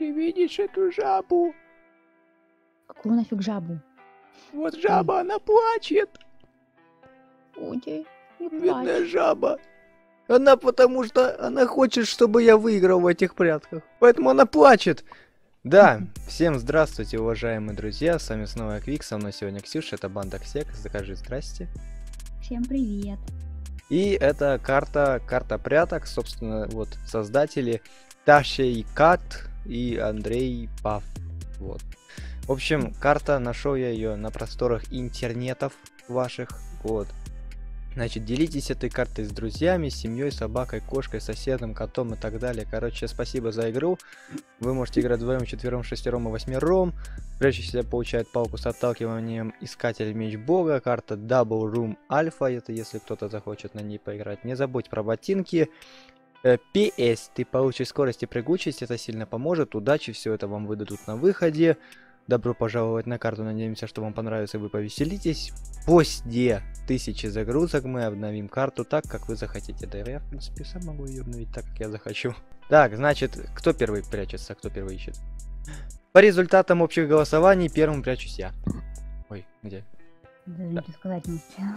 Ты видишь эту жабу? Какую нафиг жабу? Вот жаба, она плачет. Ой, не Бедная плачь. жаба. Она потому что она хочет, чтобы я выиграл в этих прятках. Поэтому она плачет. Да, всем здравствуйте, уважаемые друзья. С вами снова Квик, со мной сегодня Ксюша, это банда Ксек. Закажи здрасте. Всем привет. И это карта, карта пряток, собственно, вот создатели Таша и Кат и Андрей Пав. Вот. В общем, карта, нашел я ее на просторах интернетов ваших. Вот. Значит, делитесь этой картой с друзьями, семьей, собакой, кошкой, соседом, котом и так далее. Короче, спасибо за игру. Вы можете играть вдвоем, четвером, шестером и восьмером. Прячущийся получает палку с отталкиванием Искатель Меч Бога. Карта Double Room Alpha. Это если кто-то захочет на ней поиграть. Не забудь про ботинки. Э, PS. Ты получишь скорость и прыгучесть. Это сильно поможет. Удачи. Все это вам выдадут на выходе. Добро пожаловать на карту. Надеемся, что вам понравится и вы повеселитесь. После тысячи загрузок мы обновим карту так, как вы захотите. Да я, в принципе, сам могу ее обновить так, как я захочу. Так, значит, кто первый прячется, кто первый ищет? По результатам общих голосований первым прячусь я. Ой, где? Даже ничего сказать не успела.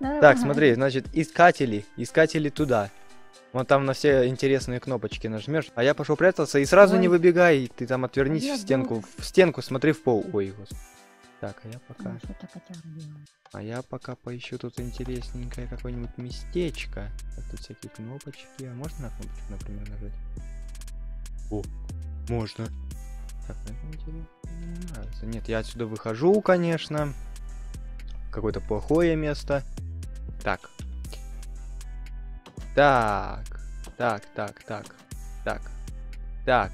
Давай, Так, смотри, значит, искатели, искатели туда. Вот там на все интересные кнопочки нажмешь. А я пошел прятаться и сразу не Ой. выбегай. Ты там отвернись Я в стенку. В стенку смотри в пол. Ой, господи. Так, а я пока. Ну, котяра делает. А я пока поищу тут интересненькое какое-нибудь местечко. Так, тут всякие кнопочки. А можно на кнопочку, например, нажать? О, можно. Так, ну это нравится. Нет, я отсюда выхожу, конечно. Какое-то плохое место. Так. Так. Так, так, так. Так. Так.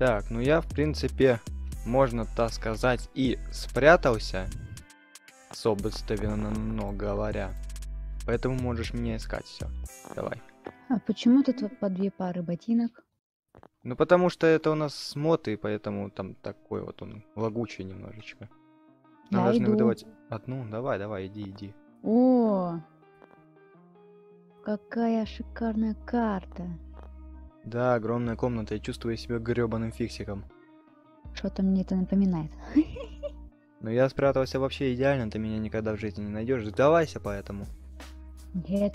Так, ну я, в принципе, можно так сказать, и спрятался, собственно говоря. Поэтому можешь меня искать, все. Давай. А почему тут по две пары ботинок? Ну потому что это у нас мод, и поэтому там такой вот он лагучий немножечко. Нам Я должны иду. выдавать одну. Давай, давай, иди, иди. О, какая шикарная карта. Да, огромная комната, я чувствую себя гребаным фиксиком. Что-то мне это напоминает. Но я спрятался вообще идеально, ты меня никогда в жизни не найдешь. Сдавайся поэтому. Нет.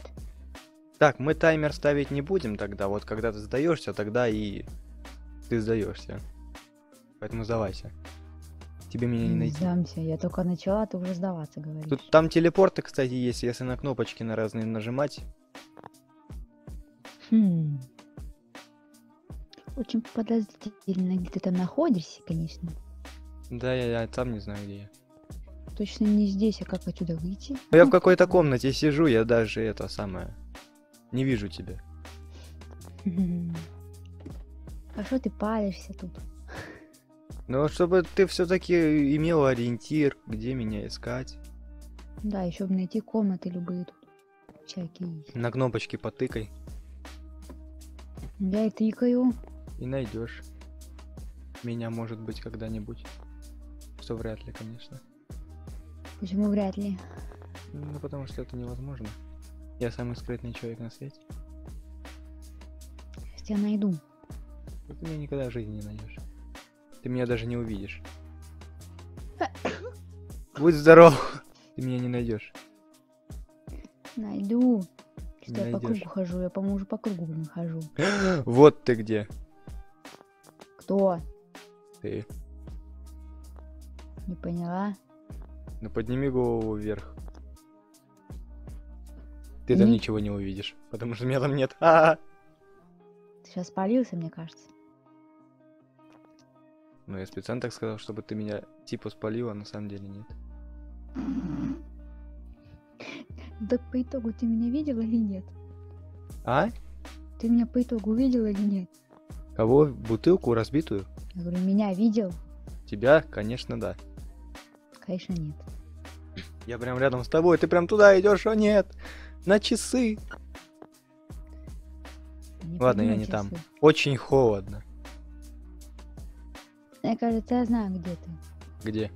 Так, мы таймер ставить не будем тогда. Вот когда ты сдаешься, тогда и ты сдаешься. Поэтому сдавайся. Тебе меня не Не найти. сдамся. Я только начала, а ты уже сдаваться говоришь. Тут там телепорты, кстати, есть, если на кнопочки на разные нажимать. Хм. Очень подозрительно, где ты там находишься, конечно. Да, я, я сам не знаю, где я. Точно не здесь, а как отсюда выйти? Ну, я в какой-то комнате сижу, я даже это самое. Не вижу тебя. Хм. А что ты палишься тут? Но чтобы ты все-таки имел ориентир, где меня искать. Да, еще бы найти комнаты любые тут. Всякие есть. На кнопочки потыкай Я и тыкаю. и найдешь. Меня может быть когда-нибудь. Что вряд ли, конечно. Почему вряд ли? Ну, потому что это невозможно. Я самый скрытный человек на свете. Сейчас тебя найду. Ты меня никогда в жизни не найдешь. Ты меня даже не увидишь. Будь здоров. Ты меня не найдешь. Найду. Что я по кругу хожу, я, по-моему, уже по кругу хожу. Вот ты где. Кто? Ты. Не поняла? Ну подними голову вверх. Ты там Ни- ничего не увидишь, потому что меня там нет. А-а-а. Ты сейчас спалился, мне кажется. Ну я специально так сказал, чтобы ты меня типа спалил, а на самом деле нет. Так по итогу ты меня видел или нет? А? Ты меня по итогу видел или нет? Кого? Бутылку разбитую? Я говорю, меня видел? Тебя, конечно, да. Конечно, нет. Я прям рядом с тобой, ты прям туда идешь, о нет! На часы! Не Ладно, я не там. часы. Очень холодно. Мне кажется, я знаю, где ты. Где?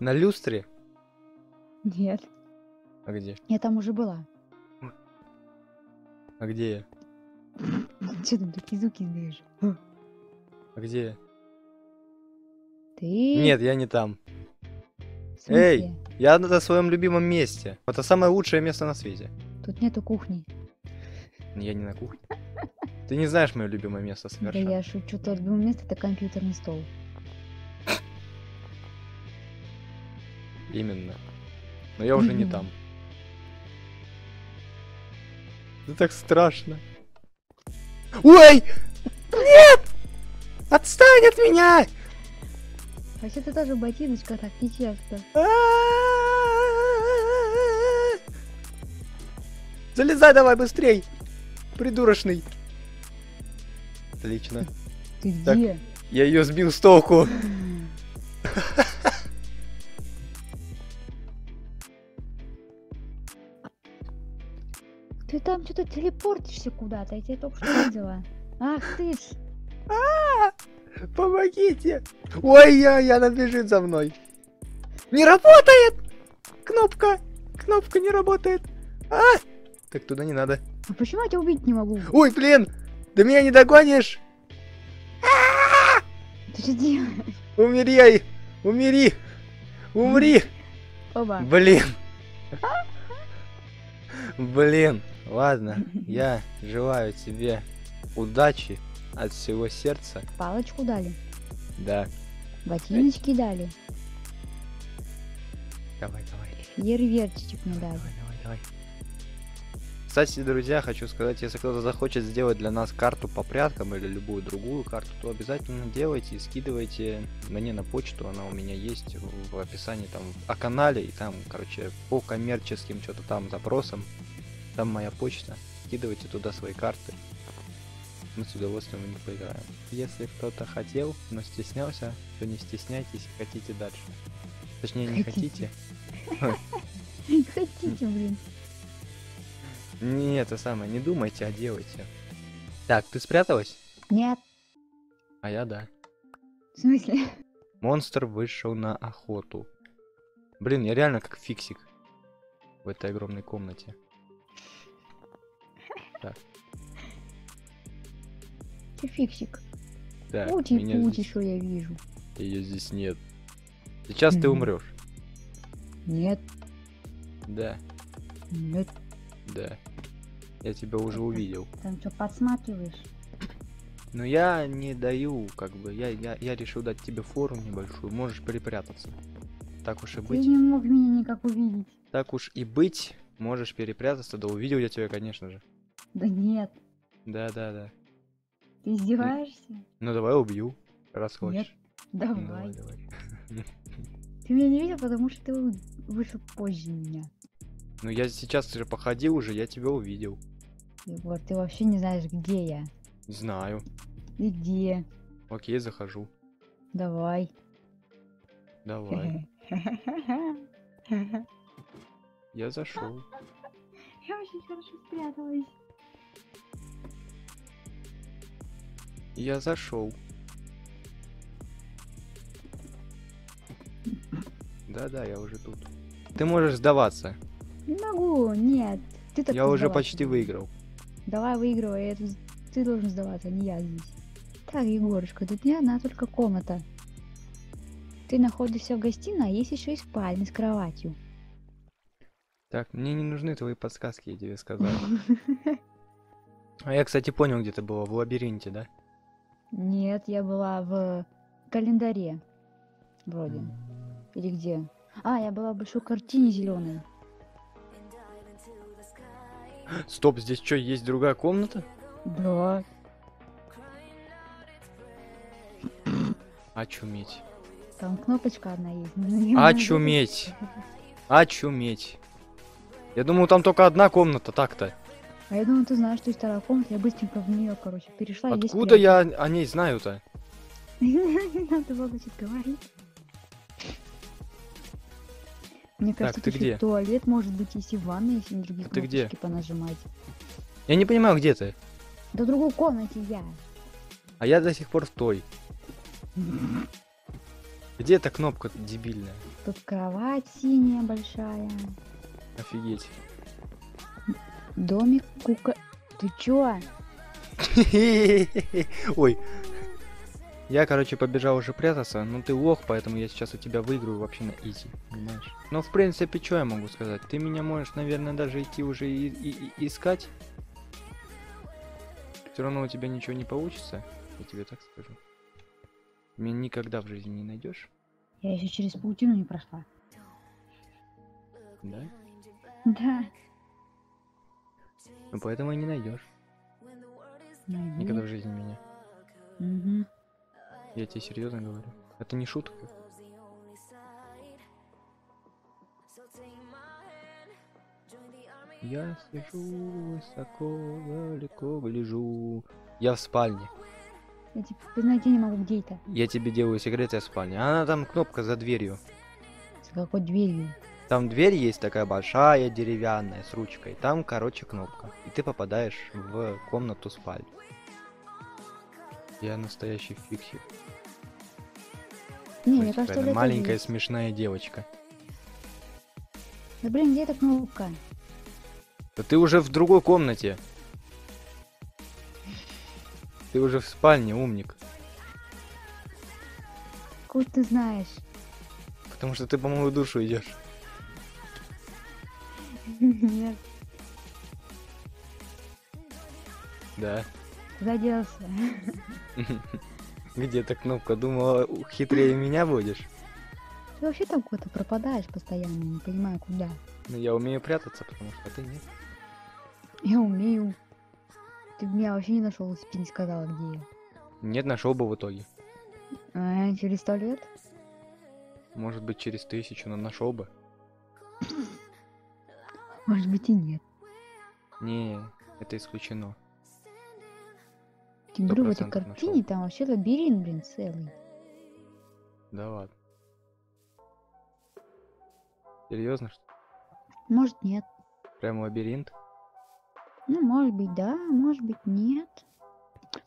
На люстре? Нет. А где? Я там уже была. А где я? Че там такие звуки издаешь? А где? Ты? Нет, я не там. Эй! Я на своем любимом месте. Это самое лучшее место на свете. Тут нету кухни. Я не на кухне. Ты не знаешь мое любимое место Да совершенно. я шучу, то любимое место это компьютерный стол. Именно. Но я уже не там. Это так страшно. Ой! Нет! Отстань от меня! Вообще ты тоже ботиночка так нечасто. А-а-а! Залезай давай быстрей! Придурочный. Отлично. Ты Так. где? Я ее сбил с толку. Ты там что-то телепортишься куда-то, я тебя только что видела. Ах ты ж. Помогите! Ой-ой, она бежит за мной. Не работает! Кнопка! Кнопка не работает. А! Так туда не надо. А почему я тебя убить не могу? Ой, блин! Ты меня не догонишь! Ты что делаешь? Умери! ай! Умери! Умри! Оба. Блин! Блин, ладно, я желаю тебе удачи от всего сердца. Палочку дали. Да, Ботиночки дали. давай, давай. Фейерверчик мне дали. Давай, давай, давай. Кстати, друзья, хочу сказать, если кто-то захочет сделать для нас карту по пряткам или любую другую карту, то обязательно делайте и скидывайте мне на почту, она у меня есть в в описании там о канале, и там, короче, по коммерческим что-то там запросам, там моя почта, скидывайте туда свои карты, мы с удовольствием в них поиграем. Если кто-то хотел, но стеснялся, то не стесняйтесь хотите дальше. Точнее, не Хотите. хотите, Хотите, блин. Не это самое, не думайте, а делайте. Так, ты спряталась? Нет. А я да. В смысле? Монстр вышел на охоту. Блин, я реально как фиксик в этой огромной комнате. Ты фиксик. Так, Пути, меня пути, здесь... что я вижу. Ее здесь нет. Сейчас ты Мгм. умрешь. Нет, Да, нет. да. Я тебя уже увидел. Там что, подсматриваешь? Но я не даю, как бы, я, я, я решил дать тебе фору небольшую, можешь перепрятаться. Так уж и Ты быть. не мог меня никак увидеть. Так уж и быть, можешь перепрятаться, да увидел я тебя, конечно же. Да нет. Да, да, да. Ты издеваешься? Ну давай убью, раз Нет. хочешь. Давай. Ну, Давай, давай. Ты меня не видел, потому что ты вы- вышел позже меня. Ну я сейчас же походил уже, я тебя увидел. Егор, ты вообще не знаешь, где я. Знаю. Где. Окей, захожу. Давай. Давай. Я Я зашел. очень хорошо спряталась. Я зашел. Да-да, я уже тут. Ты можешь сдаваться. Не могу, нет. Ты так я уже сдаваться почти выиграл. Давай выигрывай, это ты должен сдаваться, а не я здесь. Так, Егорушка, тут не одна только комната. Ты находишься в гостиной, а есть еще и спальня с кроватью. Так, мне не нужны твои подсказки, я тебе сказал. А я, кстати, понял, где ты была, в лабиринте, да? Нет, я была в календаре. Вроде. Или где? А, я была в большой картине зеленой. Стоп, здесь что, есть другая комната? Да. Очуметь. Там кнопочка одна есть. Очуметь. Очуметь. Я думал, там только одна комната, так-то. А я думаю, ты знаешь, что есть вторая комната. Я быстренько в нее, короче, перешла. Откуда я о ней знаю-то? Не надо было чуть говорить. Мне кажется, ты тут где? туалет может быть, если ванна, если на другие А ты где? кнопочки понажимать. Я не понимаю, где ты. Да в другой комнате я. А я до сих пор в той. Где эта кнопка дебильная? Тут кровать синяя большая. Офигеть. Домик кука... Ты чё? Ой. Я, короче, побежал уже прятаться, но ты лох, поэтому я сейчас у тебя выиграю вообще на изи, понимаешь? Но, в принципе, что я могу сказать? Ты меня можешь, наверное, даже идти уже и, и- и- искать. Все равно у тебя ничего не получится, я тебе так скажу. Меня никогда в жизни не найдешь, Я еще через паутину не прошла. да? Да. Ну поэтому и не найдешь. Никогда в жизни меня. Угу. Я тебе серьезно говорю. Это не шутка. Я сижу высоко, далеко гляжу. Я в спальне. Я типа найти не могу, где это? Я тебе делаю секрет, я в спальне. Она там кнопка за дверью. За какой дверью? Там дверь есть такая большая, деревянная, с ручкой. Там, короче, кнопка. И ты попадаешь в комнату спальни. Я настоящий фиксик. Не, мне кажется, это маленькая есть. смешная девочка. Да блин, где эта кнопка? Да ты уже в другой комнате. Ты уже в спальне, умник. Откуда ты знаешь? Потому что ты по мою душу идешь. Нет, Да. куда делся? Где эта кнопка? Думала, хитрее меня будешь? Ты вообще там куда-то пропадаешь постоянно, не понимаю куда. Ну, я умею прятаться, потому что ты нет. Я умею. Ты меня вообще не нашел, если бы не сказала, где я. Нет, нашел бы в итоге. А, через сто лет? Может быть, через тысячу, но нашел бы. Может быть и нет. Не, это исключено. Тем более в этой 100% картине нашёл. там вообще лабиринт, блин, целый. Да ладно. Серьезно, что? Может нет. Прям лабиринт? Ну, может быть, да, может быть, нет.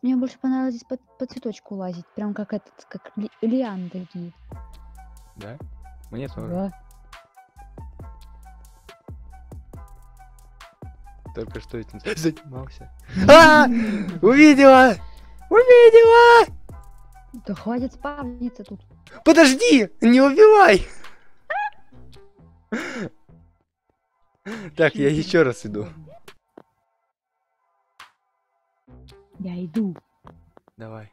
Мне больше понравилось здесь по, по цветочку лазить. Прям как этот, как ли- лианы такие. Да? Мне тоже. Да. Только что этим занимался. А! Увидела! Увидела! Да хватит спавниться тут. Подожди! Не убивай! Так, я еще раз иду. Я иду. Давай.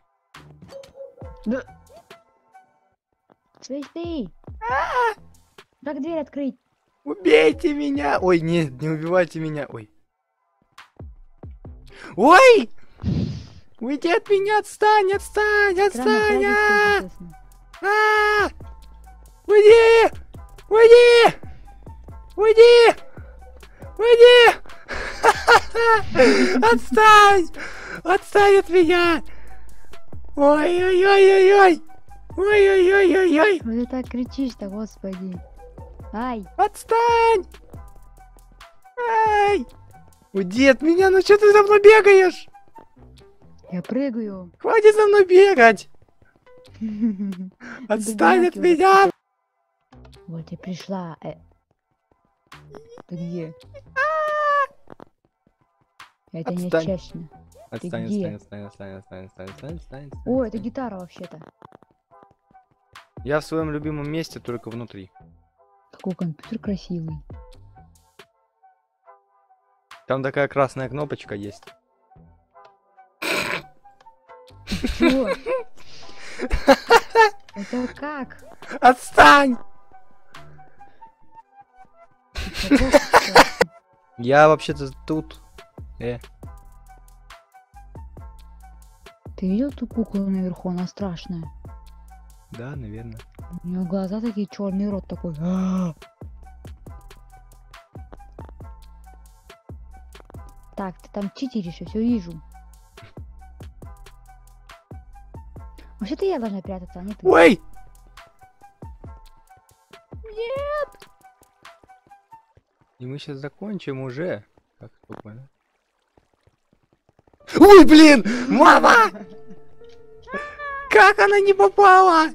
Слышь ты! Как дверь открыть? Убейте меня! Ой, нет, не убивайте меня. Ой. Ой! Уйди от меня, отстань, отстань, отстань! а! А! Уйди! Уйди! Уйди! Уйди! Отстань! Отстань от меня! Ой-ой-ой-ой-ой! Ой-ой-ой-ой-ой! Что ты так кричишь-то, господи? Ай! Отстань! Ай! Уйди от меня, ну что ты за мной бегаешь? Я прыгаю. Хватит за мной бегать! Отстань от меня! Вот и пришла. Э. Ты где? Это не Отстань. честно. Отстань, отстань, отстань, отстань, отстань, отстань, отстань, отстань, О, это гитара вообще-то. Я в своем любимом месте, только внутри. Какой компьютер красивый. Там такая красная кнопочка есть. Это как? Отстань! Я вообще-то тут. Э, Ты видел ту куклу наверху? Она страшная. да, наверное. У нее глаза такие, черный рот такой. Там читеришь, я все вижу. Вообще-то я должна прятаться, а не ты. Ой! И мы сейчас закончим уже. Как да? Ой, блин! Мама! Как она не попала?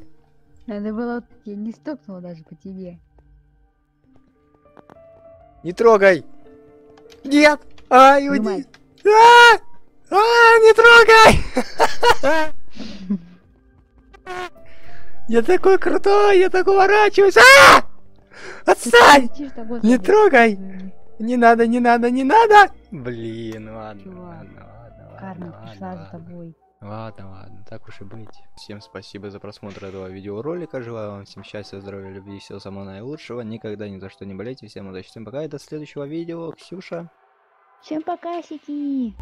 Надо было, я не стукнула даже по тебе. Не трогай! Нет! Ай, уйди! А! А, не трогай! Я такой крутой, я так уворачиваюсь. А! Отстань! Не трогай! Не надо, не надо, не надо! Блин, ладно, ладно, ладно, Карма пришла за тобой. Ладно, ладно, так уж и быть. Всем спасибо за просмотр этого видеоролика. Желаю вам всем счастья, здоровья, любви, всего самого наилучшего. Никогда ни за что не болейте. Всем удачи, всем пока и до следующего видео. Ксюша. Всем пока, сети!